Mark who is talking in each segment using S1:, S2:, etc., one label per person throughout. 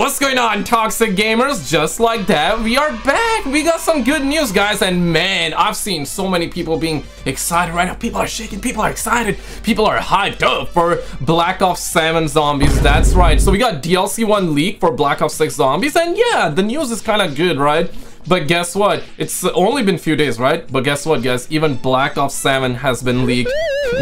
S1: What's going on, Toxic Gamers? Just like that, we are back. We got some good news, guys. And man, I've seen so many people being excited right now. People are shaking. People are excited. People are hyped up for Black Ops 7 Zombies. That's right. So we got DLC 1 leak for Black Ops 6 Zombies. And yeah, the news is kind of good, right? But guess what? It's only been a few days, right? But guess what, guys? Even Black Ops 7 has been leaked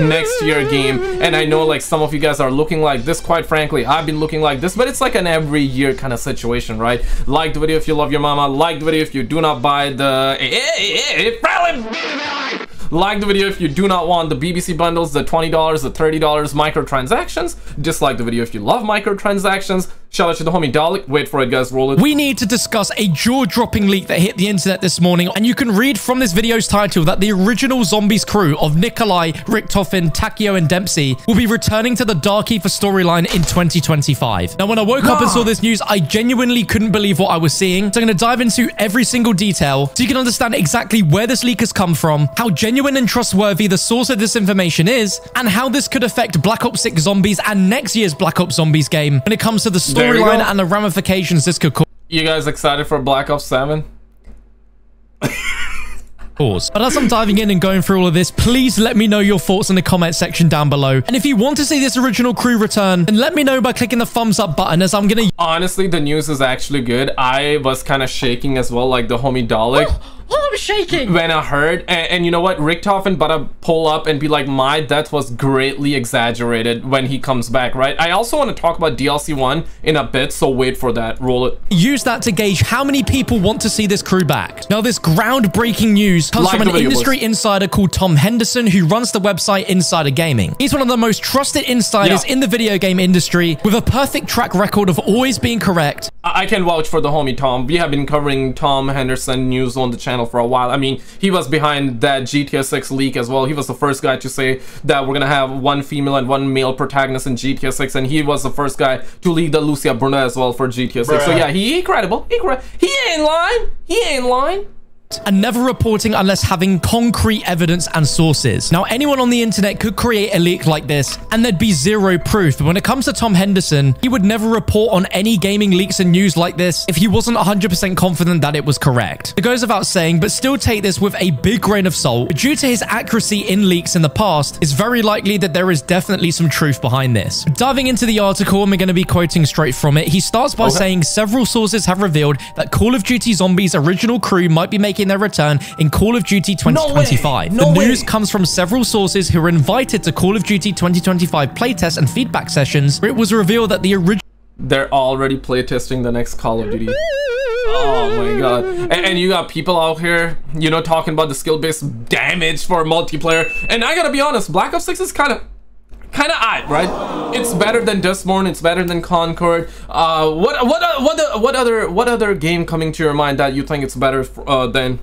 S1: next year game. And I know like some of you guys are looking like this, quite frankly. I've been looking like this, but it's like an every year kind of situation, right? Like the video if you love your mama. Like the video if you do not buy the... Eh, eh, eh, like the video if you do not want the BBC bundles, the $20, the $30 microtransactions. Dislike the video if you love microtransactions. Shout out to the homie Dalek. Wait for it, guys. Roll it.
S2: We need to discuss a jaw-dropping leak that hit the internet this morning, and you can read from this video's title that the original Zombies crew of Nikolai, Richtofen, Takeo, and Dempsey will be returning to the Dark Aether storyline in 2025. Now, when I woke up and saw this news, I genuinely couldn't believe what I was seeing, so I'm going to dive into every single detail so you can understand exactly where this leak has come from, how genuine and trustworthy the source of this information is, and how this could affect Black Ops 6 Zombies and next year's Black Ops Zombies game when it comes to the storyline and the ramifications this could cause.
S1: You guys excited for Black Ops 7? Pause.
S2: But as I'm diving in and going through all of this, please let me know your thoughts in the comment section down below. And if you want to see this original crew return, then let me know by clicking the thumbs up button as I'm gonna-
S1: Honestly, the news is actually good. I was kind of shaking as well, like the homie Dalek.
S2: Oh! Oh, I'm shaking.
S1: When I heard, and, and you know what, Richtofen but to pull up and be like, my death was greatly exaggerated when he comes back, right? I also want to talk about DLC 1 in a bit, so wait for that. Roll it.
S2: Use that to gauge how many people want to see this crew back. Now, this groundbreaking news comes
S1: Like
S2: from an industry
S1: boys.
S2: insider called Tom Henderson, who runs the website Insider Gaming. He's one of the most trusted insiders
S1: Yeah.
S2: in the video game industry with a perfect track record of always being correct
S1: I I can vouch for the homie Tom. We have been covering Tom Henderson news on the channel for a while. I mean, he was behind that GTA 6 leak as well. He was the first guy to say that we're gonna have one female and one male protagonist in GTA 6, and he was the first guy to leak the Lucia Bruna as well for GTA 6. So yeah, he, he credible. He cre- he ain't lying. He ain't lying.
S2: And never reporting unless having concrete evidence and sources. Now, anyone on the internet could create a leak like this, and there'd be zero proof. But when it comes to Tom Henderson, he would never report on any gaming leaks and news like this if he wasn't 100% confident that it was correct. It goes without saying, but still take this with a big grain of salt. Due to his accuracy in leaks in the past, it's very likely that there is definitely some truth behind this. Diving into the article, and we're going to be quoting straight from it, he starts by
S1: Okay.
S2: saying several sources have revealed that Call of Duty Zombies original crew might be making their return in Call of Duty 2025.
S1: No
S2: the
S1: way.
S2: news comes from several sources who were invited to Call of Duty 2025 playtest and feedback sessions, where it was revealed that the original
S1: They're already playtesting the next Call of Duty. Oh my god. And, and you got people out here, you know, talking about the skill-based damage for multiplayer. And I gotta be honest, Black Ops 6 is kind of kind of odd, right? It's better than Dustborn, it's better than Concord. Uh, what what what what other what other game coming to your mind that you think it's better uh, than?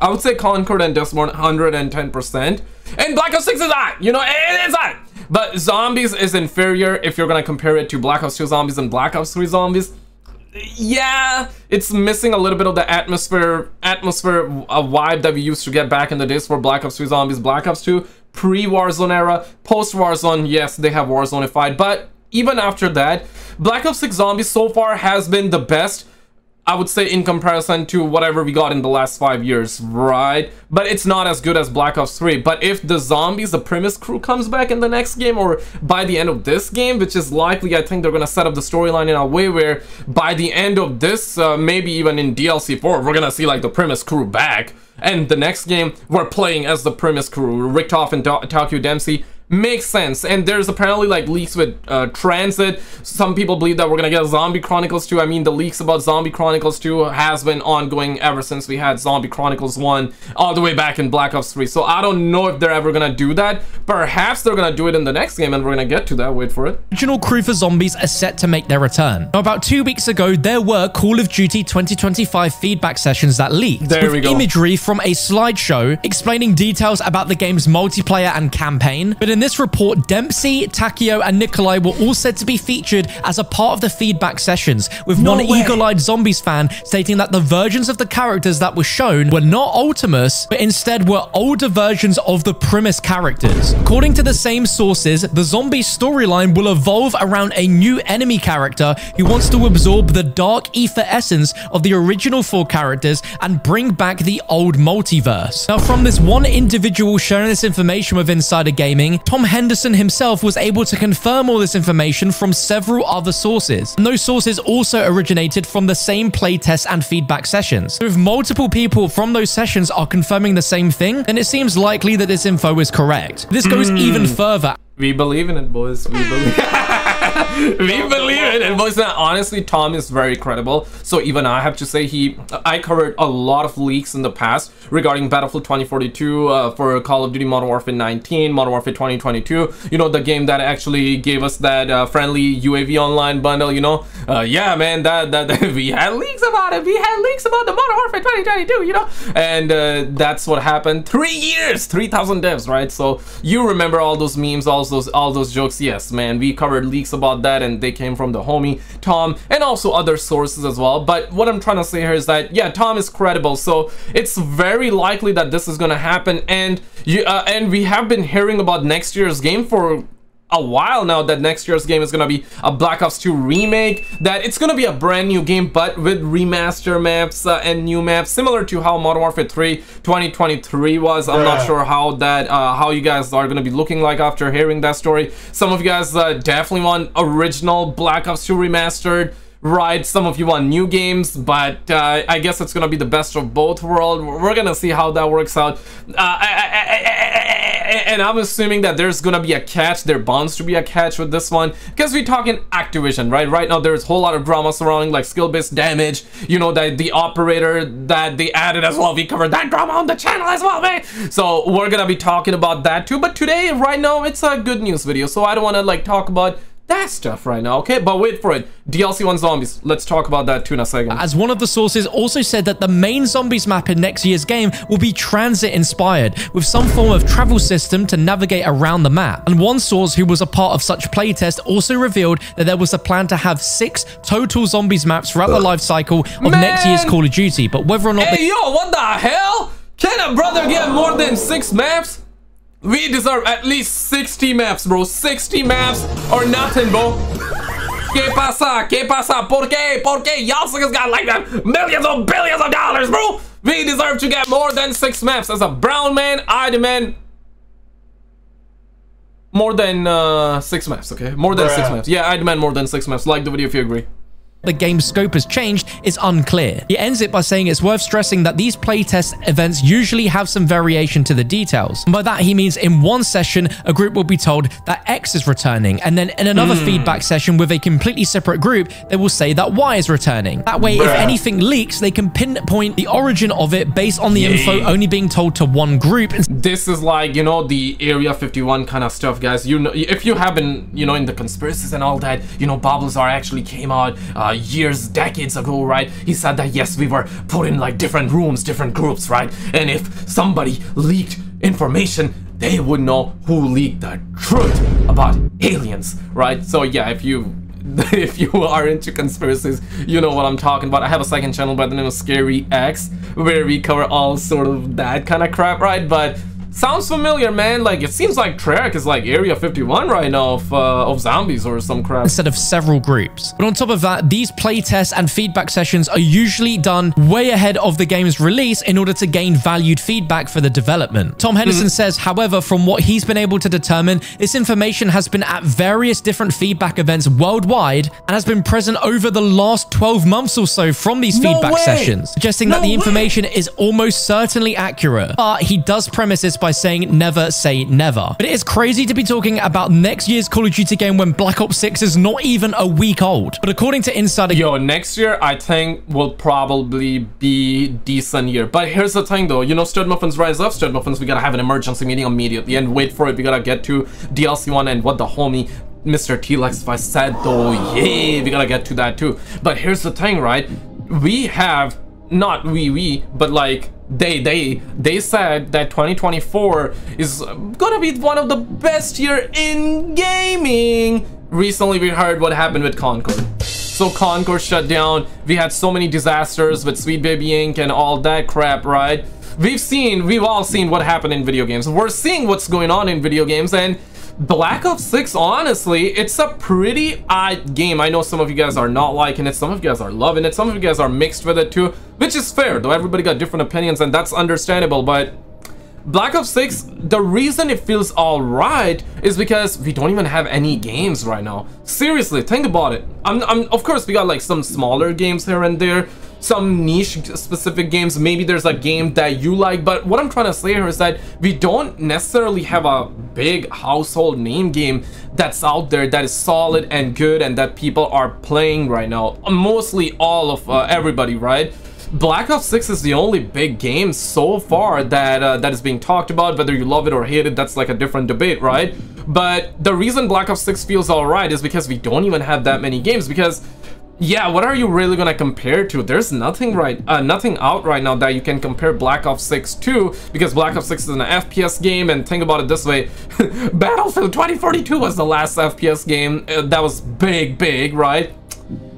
S1: I would say Concord and Dustborn 110%. And Black Ops 6 is odd, you know, it is odd. But Zombies is inferior if you're gonna compare it to Black Ops 2 Zombies and Black Ops 3 Zombies yeah, it's missing a little bit of the atmosphere, atmosphere uh, vibe that we used to get back in the days for Black Ops 3 Zombies, Black Ops 2, pre-Warzone era, post-Warzone, yes, they have Warzoneified, but even after that, Black Ops 6 Zombies so far has been the best, I would say in comparison to whatever we got in the last five years, right? But it's not as good as Black Ops 3. But if the zombies, the premise crew comes back in the next game or by the end of this game, which is likely, I think they're gonna set up the storyline in a way where by the end of this, uh, maybe even in DLC 4, we're gonna see like the premise crew back. And the next game, we're playing as the premise crew, Richtofen Ta- Takeo Dempsey. Makes sense. And there's apparently like leaks with uh, TranZit. Some people believe that we're gonna get Zombie Chronicles 2. I mean, the leaks about Zombie Chronicles 2 has been ongoing ever since we had Zombie Chronicles 1 all the way back in Black Ops 3. So I don't know if they're ever gonna do that. Perhaps they're gonna do it in the next game and we're gonna get to that. Wait for it.
S2: original crew for zombies are set to make their return. Now, about two weeks ago, there were Call of Duty 2025 feedback sessions that leaked
S1: There
S2: with
S1: we go.
S2: imagery from a slideshow explaining details about the game's multiplayer and campaign. But in this report, Dempsey, Takeo, and Nikolai were all said to be featured as a part of the feedback sessions, with
S1: no
S2: one eagle-eyed zombies fan stating that the versions of the characters that were shown were not Ultimus, but instead were older versions of the Primus characters. According to the same sources, the zombie storyline will evolve around a new enemy character who wants to absorb the dark ether essence of the original four characters and bring back the old multiverse. Now, from this one individual sharing this information with Insider Gaming, Tom Henderson himself was able to confirm all this information from several other sources. And those sources also originated from the same playtests and feedback sessions. So if multiple people from those sessions are confirming the same thing, then it seems likely that this info is correct. This goes even hmm. further.
S1: We believe in it, boys. We believe. we believe it. And honestly, Tom is very credible. So even I have to say, he. I covered a lot of leaks in the past regarding Battlefield 2042 uh, for Call of Duty Modern Warfare 19, Modern Warfare 2022. You know the game that actually gave us that uh, friendly UAV online bundle. You know, uh, yeah, man. That, that that we had leaks about it. We had leaks about the Modern Warfare 2022. You know, and uh, that's what happened. Three years, 3,000 devs, right? So you remember all those memes, all those all those jokes. Yes, man. We covered leaks about that, and they came from the homie Tom, and also other sources as well. But what I'm trying to say here is that yeah, Tom is credible, so it's very likely that this is gonna happen. And you uh, and we have been hearing about next year's game for a while now that next year's game is gonna be a Black Ops 2 remake that it's gonna be a brand new game but with remaster maps uh, and new maps similar to how Modern Warfare 3 2023 was. I'm not sure how that uh, how you guys are gonna be looking like after hearing that story. Some of you guys uh, definitely want original Black Ops 2 remastered right some of you want new games but uh, i guess it's gonna be the best of both worlds we're gonna see how that works out. Uh, I- I- I- I- and i'm assuming that there's gonna be a catch there bonds to be a catch with this one because we're talking activision right? Right now there's a whole lot of drama surrounding like skill-based damage you know that the operator that they added as well. We covered that drama on the channel as well man. So we're gonna be talking about that too but today right now it's a good news video so i don't want to like talk about that stuff right now, okay? But wait for it. DLC 1 Zombies. Let's talk about that too in a second.
S2: as one of the sources also said that the main zombies map in next year's game will be transit inspired, with some form of travel system to navigate around the map. And one source who was a part of such playtest also revealed that there was a plan to have six total zombies maps throughout the life cycle of next year's Call of Duty, but whether or not
S1: Hey yo, what the hell? Can a brother get more than six maps? We deserve at least 60 maps, bro. 60 maps or nothing, bro. ¿Qué pasa? ¿Qué pasa? ¿Por qué? ¿Por qué? Y'all suckers got like that millions or billions of dollars, bro. We deserve to get more than six maps. As a brown man, I demand more than uh, six maps, okay? More than six
S3: Bruh.
S1: maps. Yeah, I demand more than six maps. Like the video if you agree.
S2: The game's scope has changed is unclear. He ends it by saying it's worth stressing that these playtest events usually have some variation to the details. And by that, he means in one session, a group will be told that X is returning, and then in another feedback session with a completely separate group, they will say that Y is returning. That way, if anything leaks, they can pinpoint the origin of it based on the info only being told to one group
S1: this is like you know the area 51 kind of stuff guys you know if you have been you know in the conspiracies and all that you know Bob Lazar actually came out uh, years decades ago right he said that yes we were put in like different rooms different groups right and if somebody leaked information they would know who leaked the truth about aliens right so yeah if you if you are into conspiracies, you know what I'm talking about. I have a second channel by the name of Scary Axe, where we cover all sort of that kind of crap, right? But sounds familiar, man. Like it seems like Treyarch is like Area 51 right now of uh, of zombies or some crap.
S2: instead of several groups. But on top of that, these playtests and feedback sessions are usually done way ahead of the game's release in order to gain valued feedback for the development. Tom Henderson says, however, from what he's been able to determine, this information has been at various different feedback events worldwide and has been present over the last 12 months or so from these
S1: No
S2: feedback
S1: way!
S2: sessions, suggesting
S1: No
S2: that the
S1: way!
S2: information is almost certainly accurate. But he does premise this by saying never say never. But it is crazy to be talking about next year's Call of Duty game when Black Ops 6 is not even a week old. But according to Insider
S1: Yo, next year I think will probably be decent year. But here's the thing though, you know, Stud Muffins rise up. Stud Muffins, we gotta have an emergency meeting immediately and wait for it. We gotta get to DLC one and what the homie Mr. T-Lex said though. Yeah, we gotta get to that too. But here's the thing, right? We have not we we, but like they they they said that 2024 is gonna be one of the best year in gaming. Recently, we heard what happened with Concord. So Concord shut down. We had so many disasters with Sweet Baby Inc. and all that crap, right? We've seen, we've all seen what happened in video games. We're seeing what's going on in video games and Black Ops 6, honestly, it's a pretty odd game. I know some of you guys are not liking it, some of you guys are loving it, some of you guys are mixed with it too, which is fair, though everybody got different opinions and that's understandable, but Black Ops 6, the reason it feels alright is because we don't even have any games right now. Seriously, think about it. I'm, I'm, of course, we got like some smaller games here and there, some niche specific games. Maybe there's a game that you like, but what I'm trying to say here is that we don't necessarily have a big household name game that's out there that is solid and good and that people are playing right now. Mostly all of uh, everybody, right? Black Ops 6 is the only big game so far that uh, that is being talked about. Whether you love it or hate it, that's like a different debate, right? But the reason Black Ops 6 feels alright is because we don't even have that many games because yeah, what are you really gonna compare to? There's nothing right, uh, nothing out right now that you can compare Black Ops 6 to because Black Ops 6 is an FPS game and think about it this way, Battlefield 2042 was the last FPS game uh, that was big, big, right?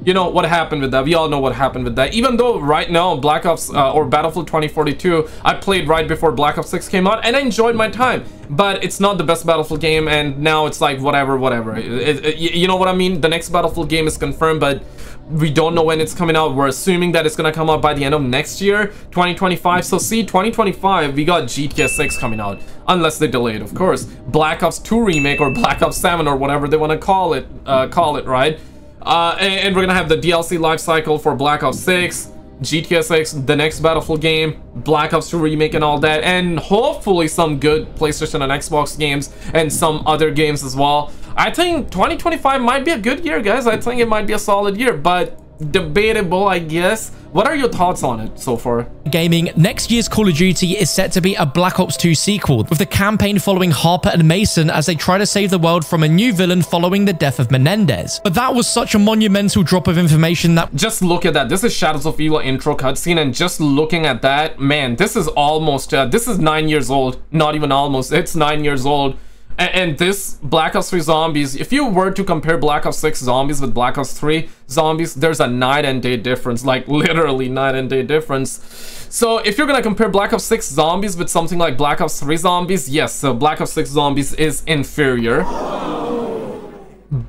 S1: You know what happened with that. We all know what happened with that. Even though right now Black Ops uh, or Battlefield 2042, I played right before Black Ops 6 came out and I enjoyed my time. But it's not the best Battlefield game and now it's like whatever, whatever. It, it, you know what I mean? The next Battlefield game is confirmed, but we don't know when it's coming out. We're assuming that it's gonna come out by the end of next year, 2025. So see, 2025, we got GTA 6 coming out. Unless they delay it, of course. Black Ops 2 remake or Black Ops 7 or whatever they want to call it, uh, call it, right? Uh, and, and, we're gonna have the DLC life cycle for Black Ops 6, GTA 6, the next Battlefield game, Black Ops 2 remake and all that, and hopefully some good PlayStation and Xbox games and some other games as well. I think 2025 might be a good year, guys. I think it might be a solid year, but debatable, I guess. What are your thoughts on it so far?
S2: Gaming, next year's Call of Duty is set to be a Black Ops 2 sequel, with the campaign following Harper and Mason as they try to save the world from a new villain following the death of Menendez. But that was such a monumental drop of information that-
S1: Just look at that. This is Shadows of Evil intro cutscene, and just looking at that, man, this is almost, uh, this is nine years old. Not even almost, it's nine years old. And, this Black Ops 3 Zombies, if you were to compare Black Ops 6 Zombies with Black Ops 3 Zombies, there's a night and day difference, like literally night and day difference. So if you're gonna compare Black Ops 6 Zombies with something like Black Ops 3 Zombies, yes, so Black Ops 6 Zombies is inferior.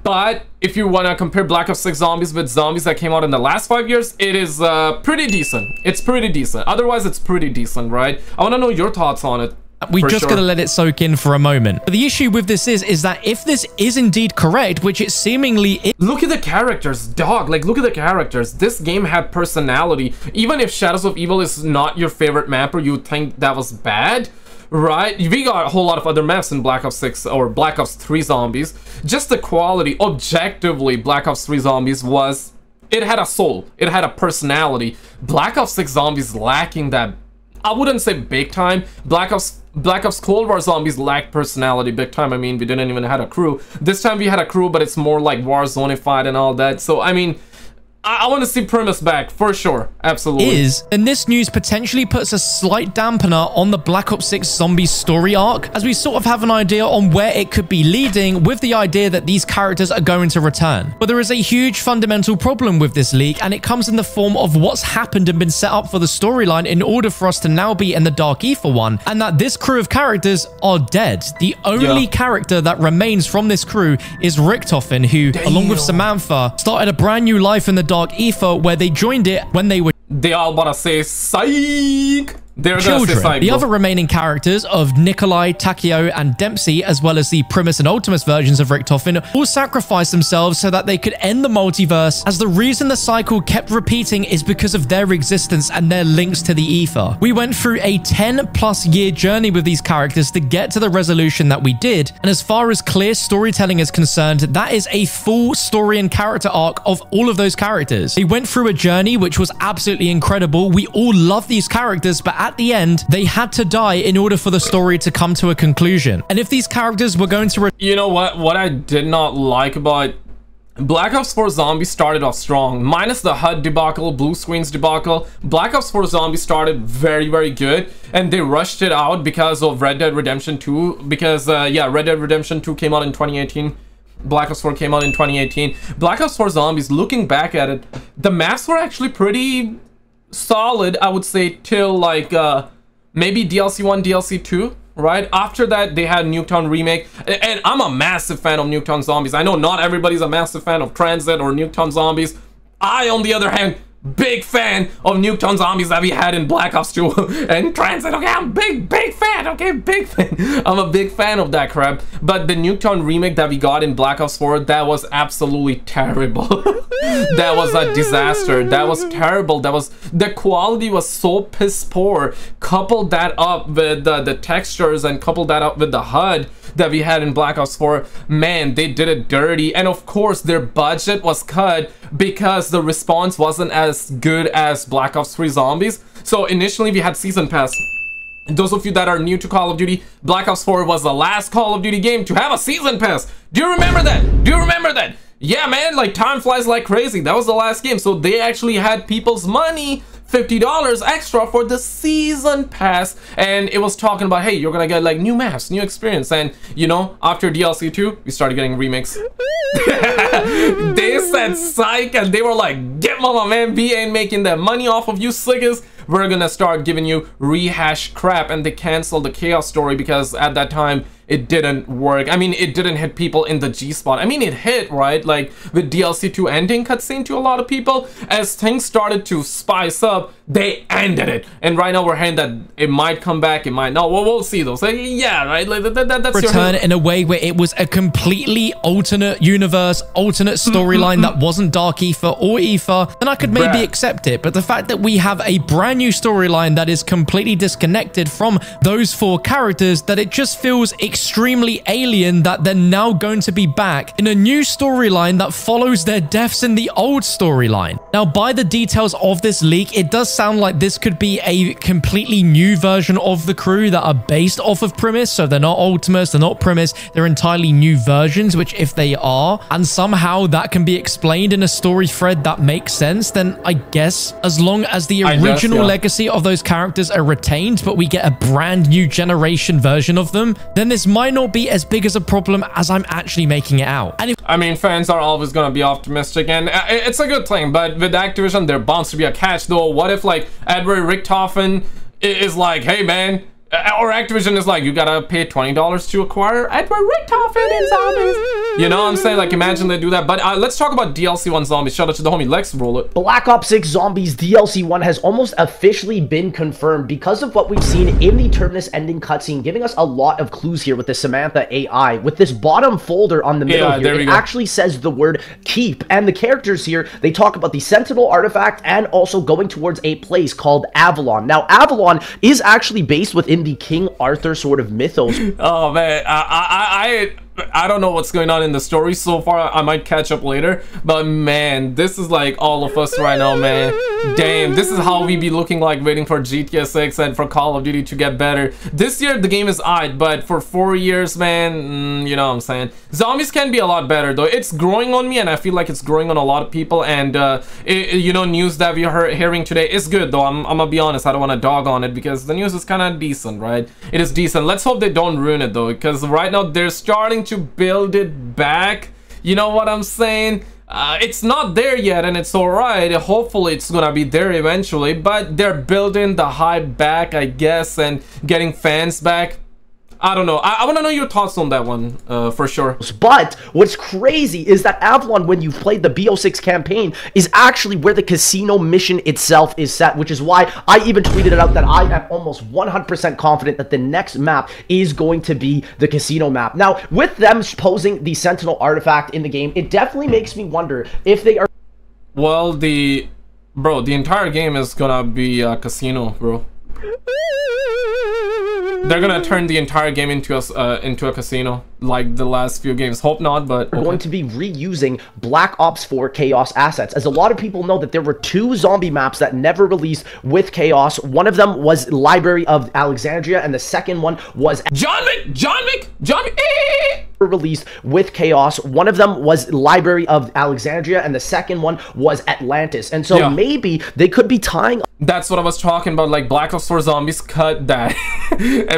S1: But if you wanna compare Black Ops 6 Zombies with zombies that came out in the last five years, it is uh, pretty decent. It's pretty decent. Otherwise, it's pretty decent, right? I wanna know your thoughts on it.
S2: We just sure. gotta let it soak in for a moment. But the issue with this is, is that if this is indeed correct, which it seemingly is-
S1: Look at the characters, dog. Like, look at the characters. This game had personality. Even if Shadows of Evil is not your favorite map or you think that was bad, right? We got a whole lot of other maps in Black Ops 6 or Black Ops 3 Zombies. Just the quality, objectively, Black Ops 3 Zombies was... It had a soul. It had a personality. Black Ops 6 Zombies lacking that I wouldn't say big time. Black Ops Black Ops Cold War Zombies lacked personality big time. I mean, we didn't even have a crew. This time we had a crew, but it's more like Warzone-ified and all that. So, I mean, I, I want to see Primus back, for sure. Absolutely.
S2: Is, and this news potentially puts a slight dampener on the Black Ops 6 Zombies story arc, as we sort of have an idea on where it could be leading with the idea that these characters are going to return. But there is a huge fundamental problem with this leak, and it comes in the form of what's happened and been set up for the storyline in order for us to now be in the Dark Aether one, and that this crew of characters are dead. The only yeah. character that remains from this crew is Richtofen, who, Damn. along with Samantha, started a brand new life in the Dark Dark Aether where they joined it when they were...
S1: They all want to say psych! They're
S2: children. The other remaining characters of Nikolai, Takeo, and Dempsey, as well as the Primus and Ultimus versions of Richtofen, all sacrificed themselves so that they could end the multiverse, as the reason the cycle kept repeating is because of their existence and their links to the ether. We went through a 10 plus year journey with these characters to get to the resolution that we did, and as far as clear storytelling is concerned, that is a full story and character arc of all of those characters. They went through a journey which was absolutely incredible. We all love these characters, but at the end, they had to die in order for the story to come to a conclusion. And if these characters were going to...
S1: You know what? What I did not like about Black Ops 4 Zombies started off strong. Minus the HUD debacle, blue screens debacle, Black Ops 4 Zombies started very, very good. And they rushed it out because of Red Dead Redemption 2. Because, uh, yeah, Red Dead Redemption 2 came out in 2018. Black Ops 4 came out in 2018. Black Ops 4 Zombies, looking back at it, the maps were actually pretty solid, I would say, till like, uh, maybe DLC 1, DLC 2 right? After that, they had Nuketown Remake, and I'm a massive fan of Nuketown Zombies. I know not everybody's a massive fan of TranZit or Nuketown Zombies. I, on the other hand, big fan of Nuketown Zombies that we had in Black Ops 2 and TranZit. Okay, I'm big, big fan. Okay, big fan. I'm a big fan of that crap. But the Nuketown remake that we got in Black Ops 4, that was absolutely terrible. that was a disaster. That was terrible. That was the quality was so piss poor. Couple that up with the, the textures and couple that up with the HUD that we had in Black Ops 4, man, they did it dirty. And of course, their budget was cut because the response wasn't as good as Black Ops 3 Zombies. So initially we had Season Pass. Those of you that are new to Call of Duty, Black Ops 4 was the last Call of Duty game to have a Season Pass. Do you remember that? Do you remember that? Yeah, man, like time flies like crazy. That was the last game. So they actually had people's money $50 extra for the season pass. And it was talking about hey you're gonna get like new maps new experience. And you know after DLC 2 we started getting remakes. They said psych and they were like get mama man B ain't making that money off of you slickers we're gonna start giving you rehash crap and they canceled the chaos story because at that time it didn't work. I mean, it didn't hit people in the G spot. I mean, it hit, right? Like with DLC 2 ending cutscene to a lot of people. As things started to spice up, they ended it. And right now we're hearing that it might come back, it might not. Well, we'll see though. So yeah, right? Like, that, that, that's
S2: Return in a way where it was a completely alternate universe, alternate mm-hmm, storyline that mm-hmm. wasn't Dark Aether or Aether, then I could maybe Bruh. accept it. But the fact that we have a brand new storyline that is completely disconnected from those four characters, that it just feels extremely alien that they're now going to be back in a new storyline that follows their deaths in the old storyline. Now, by the details of this leak, it does sound like this could be a completely new version of the crew that are based off of Primus. So they're not Ultimus, they're not Primus, they're entirely new versions, which if they are, and somehow that can be explained in a story thread that makes sense, then I guess as long as the original. Legacy of those characters are retained, but we get a brand new generation version of them, then this might not be as big as a problem as I'm actually making it out. And if
S1: I mean, fans are always gonna be optimistic, and uh, it's a good thing, but with Activision, there bound to be a catch, though. What if, like, Edward Richtofen is like, hey, man, uh, or Activision is like, you gotta pay $20 to acquire Edward Richtofen in Zombies. You know what I'm saying? Like, imagine they do that. But uh, let's talk about DLC 1 Zombies. Shout out to the homie Lex Roll it.
S3: Black Ops 6 Zombies DLC 1 has almost officially been confirmed because of what we've seen in the Terminus ending cutscene, giving us a lot of clues here with the Samantha AI. With this bottom folder on the middle yeah, here, it go. actually says the word keep. And the characters here, they talk about the Sentinel artifact and also going towards a place called Avalon. Now, Avalon is actually based within the King Arthur sort of mythos.
S1: Oh man, I I I I don't know what's going on in the story so far. I might catch up later. But man, this is like all of us right now, man. Damn, this is how we be looking like waiting for GTA 6 and for Call of Duty to get better. This year, the game is odd, but for four years, man, mm, you know what I'm saying. Zombies can be a lot better, though. It's growing on me, and I feel like it's growing on a lot of people. And, uh, it, you know, news that we're hearing today is good, though. I'm, I'm gonna be honest, I don't want to dog on it because the news is kind of decent, right? It is decent. Let's hope they don't ruin it, though, because right now they're starting to build it back. You know what I'm saying? Uh, it's not there yet and it's alright. Hopefully it's gonna be there eventually, but they're building the hype back, I guess, and getting fans back. I don't know. I, I want to know your thoughts on that one, uh, for sure.
S3: But what's crazy is that Avalon, when you've played the BO6 campaign, is actually where the casino mission itself is set, which is why I even tweeted it out that I am almost 100% confident that the next map is going to be the casino map. Now, with them posing the Sentinel artifact in the game, it definitely makes me wonder if they are...
S1: Well, the... Bro, the entire game is gonna be a casino, bro. They're gonna turn the entire game into a uh, into a casino like the last few games. Hope not, but
S3: we're going to be reusing Black Ops 4 Chaos assets. As a lot of people know that there were two zombie maps that never released with Chaos. One of them was Library of Alexandria, and the second one was
S1: John Wick, John Wick, John Wick.
S3: Released with Chaos. One of them was Library of Alexandria, and the second one was Atlantis. And so yeah. maybe they could be tying
S1: that's what I was talking about, like Black Ops 4 Zombies cut that.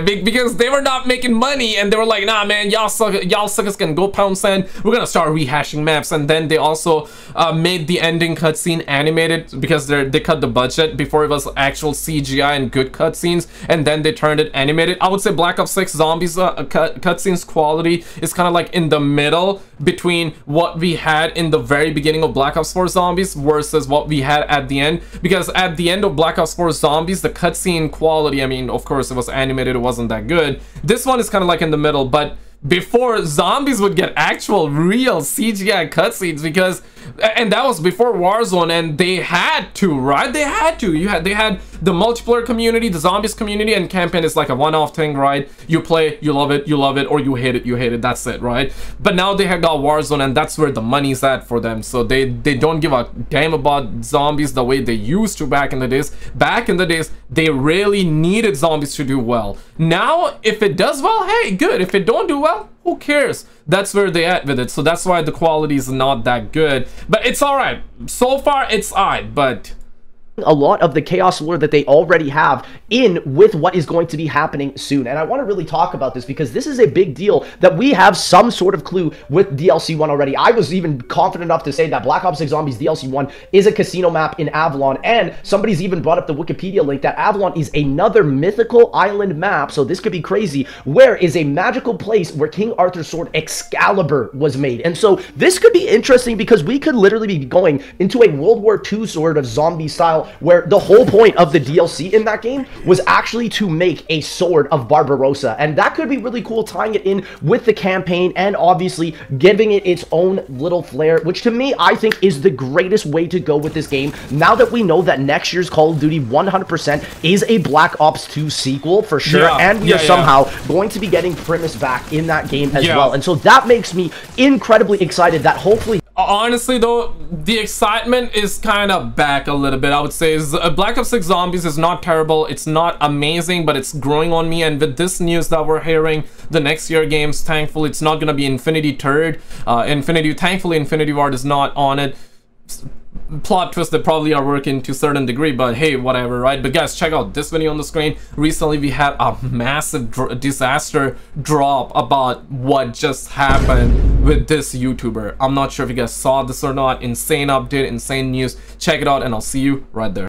S1: because they were not making money and they were like, nah man, y'all suck y'all suckers can go pound sand. We're gonna start rehashing maps. And then they also uh, made the ending cutscene animated because they they cut the budget before it was actual CGI and good cutscenes. And then they turned it animated. I would say Black Ops 6 Zombies uh, cut cutscenes quality is kind of like in the middle between what we had in the very beginning of Black Ops 4 Zombies versus what we had at the end. Because at the end of Black Ops 4 Zombies, the cutscene quality, I mean, of course, it was animated, it wasn't that good. This one is kind of like in the middle, but before zombies would get actual real CGI cutscenes because and that was before Warzone and they had to right? They had to. You had they had the multiplayer community the zombies community and campaign is like a one-off thing right? You play you love it you love it or you hate it you hate it. That's it right? But now they have got Warzone and that's where the money's at for them. So they they don't give a damn about zombies the way they used to back in the days. Back in the days they really needed zombies to do well. Now if it does well hey good. If it don't do well well, who cares? That's where they at with it. So that's why the quality is not that good. But it's alright. So far, it's alright. But
S3: a lot of the chaos lore that they already have in with what is going to be happening soon. And I want to really talk about this because this is a big deal that we have some sort of clue with DLC 1 already. I was even confident enough to say that Black Ops 6 Zombies DLC 1 is a casino map in Avalon. And somebody's even brought up the Wikipedia link that Avalon is another mythical island map. So this could be crazy. Where is a magical place where King Arthur's sword Excalibur was made. And so this could be interesting because we could literally be going into a World War II sort of zombie style where the whole point of the DLC in that game was actually to make a sword of Barbarossa. And that could be really cool, tying it in with the campaign and obviously giving it its own little flair, which to me, I think is the greatest way to go with this game. Now that we know that next year's Call of Duty 100% is a Black Ops 2 sequel for sure, yeah, and we yeah, are somehow going to be getting Primus back in that game as well. And so that makes me incredibly excited that hopefully
S1: honestly though the excitement is kind of back a little bit i would say. Uh, black ops 6 zombies is not terrible. It's not amazing but it's growing on me. And with this news that we're hearing the next year games thankfully it's not gonna be infinity turd uh infinity thankfully infinity ward is not on it plot twist that probably are working to a certain degree but hey whatever right? But guys check out this video on the screen. Recently we had a massive dr disaster drop about what just happened with this youtuber. I'm not sure if you guys saw this or not. Insane update insane news. Check it out and i'll see you right there